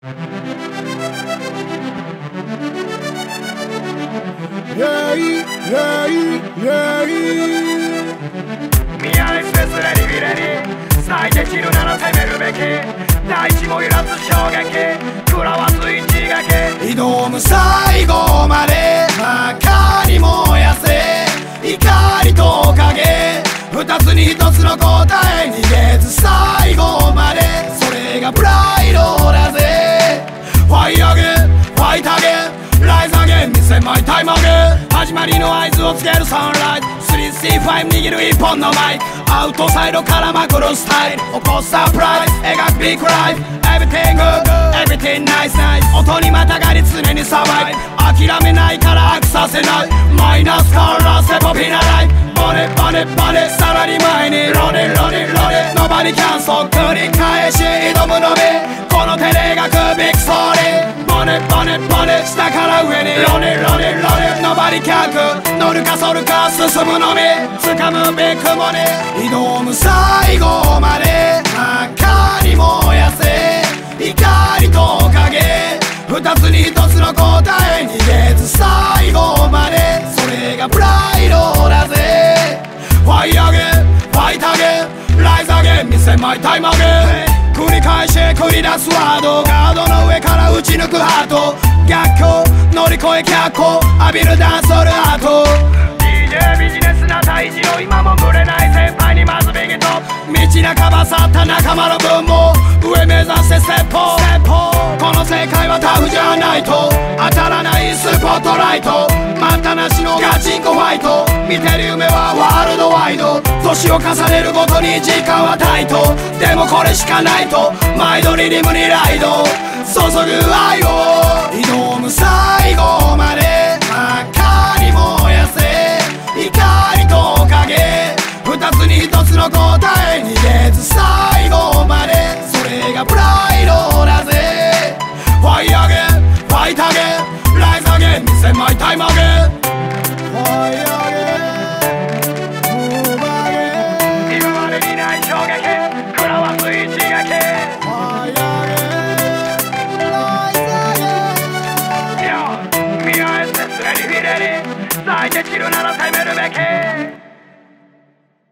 Yeah, yeah, yeah. ミアエスペスレリビレリ最できるなら攻めるべき大地も揺らす衝撃食らわす一撃挑む最後まで真っ赤に燃やせ怒りと影二つに一つの答え逃げず最後までそれがプライドだぜファイアゲファイタゲライズアゲン見せまいタイムアゲ始まりの合図をつけるサンライズ。3C5 握る一本のマイク。アウトサイドからまくるスタイル。起こすサプライズ。描くビッグライフ Everything good Everything nice nice 音にまたがり常にサバイブ諦めないから飽きさせない。マイナスからセポピナライフバネバネバネ。さらに前に。ロネロネロネ。Nobody can そっくり返し挑むのみ。この手で描くビッグストー。リーバネバネバネ下から上に。ロネロネロネ Nobody can 乗るか反るか進むのみ。掴むビッグモネ挑む最後まで。赤に燃やせ。怒りと影。二つに一つの答え逃げず最後まで。それがプライドだぜ。ファイアゲファイタゲライズアゲ見せまいタイムアゲ繰り返し繰り出すワードガードの上から打ち抜くハート。逆境乗り越え脚光浴びるダンスホールアート DJ ビジネスな大事を今もぶれない先輩にまずビギト。道半ば去った仲間の分も上目指してステップイト。待ったなしのガチンコファイト。見てる夢はワールドワイド。年を重ねるごとに時間はタイト。でもこれしかないと。毎度リリムにライド。注ぐ愛を。挑む最後まで。赤に燃やせ。怒りと影。二つに一つの答え逃げず最後まで。それがプライドだぜライズアゲ見せまいタイムアゲファイアゲムーバゲ今までにならわす一撃。ファイアゲライズアゲミアエスペスレリビレリ最でき。